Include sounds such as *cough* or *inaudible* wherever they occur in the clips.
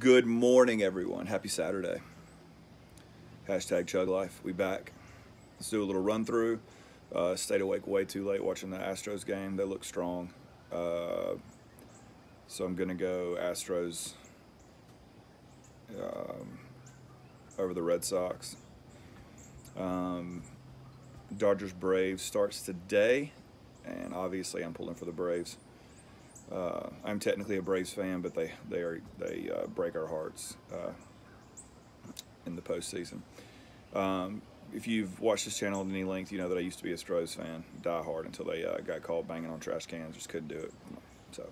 Good morning, everyone. Happy Saturday. Hashtag Chug Life. We back. Let's do a little run through. Uh, stayed awake way too late watching the Astros game. They look strong. Uh, so I'm going to go Astros um, over the Red Sox. Um, Dodgers Braves starts today, and obviously I'm pulling for the Braves. Uh, I'm technically a Braves fan, but they they are they uh, break our hearts uh, in the postseason. Um, if you've watched this channel at any length, you know that I used to be a Stros fan, die hard until they uh, got called banging on trash cans. Just couldn't do it. So,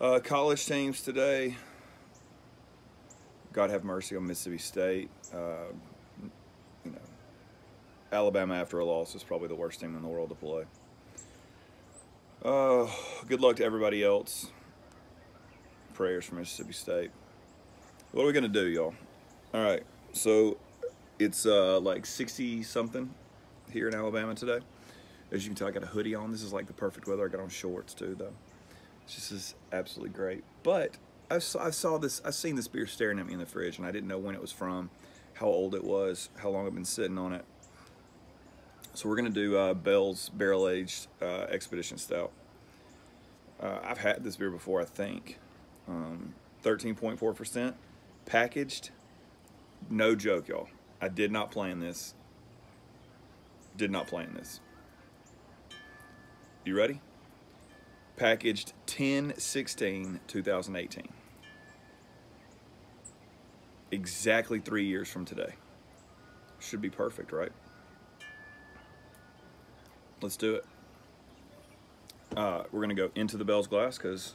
uh, college teams today. God have mercy on Mississippi State. Uh, you know, Alabama after a loss is probably the worst team in the world to play. Uh, good luck to everybody else. Prayers for Mississippi State. What are we gonna do, y'all? All right, so it's uh, like 60 something here in Alabama today. As you can tell, I got a hoodie on. This is like the perfect weather. I got on shorts too, though. Just is absolutely great. But I saw, I saw this. I seen this beer staring at me in the fridge, and I didn't know when it was from, how old it was, how long I've been sitting on it. So we're gonna do uh, Bell's Barrel Aged uh, Expedition Stout. Uh, I've had this beer before, I think. 13.4% um, packaged. No joke, y'all. I did not plan this. Did not plan this. You ready? Packaged 10 16 2018. Exactly three years from today. Should be perfect, right? Let's do it. Uh, we're gonna go into the Bell's glass because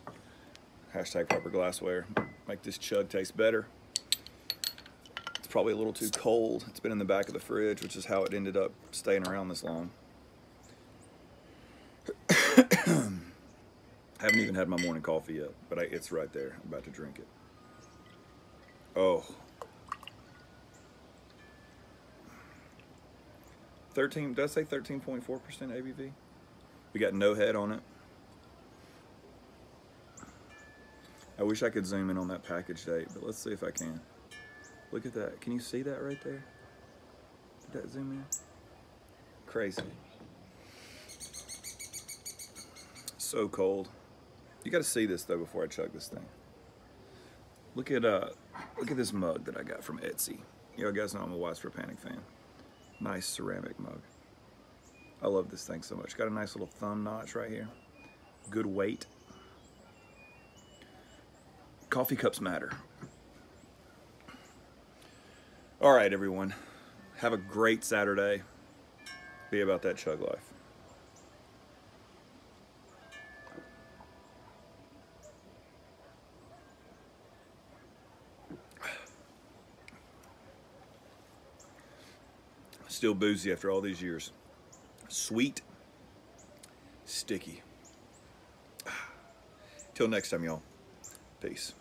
hashtag proper glassware. Make this chug taste better. It's probably a little too cold. It's been in the back of the fridge, which is how it ended up staying around this long. I *coughs* haven't even had my morning coffee yet, but I, it's right there. I'm about to drink it. Oh. 13, does say 13.4% ABV? We got no head on it. I wish I could zoom in on that package date, but let's see if I can. Look at that. Can you see that right there? Did that zoom in? Crazy. So cold. You got to see this though before I chug this thing. Look at uh, look at this mug that I got from Etsy. You guys know I'm a Widespread Panic fan. Nice ceramic mug. I love this thing so much. Got a nice little thumb notch right here. Good weight. Coffee cups matter. All right, everyone. Have a great Saturday. Be about that chug life. Still boozy after all these years. Sweet, sticky. *sighs* Till next time, y'all. Peace.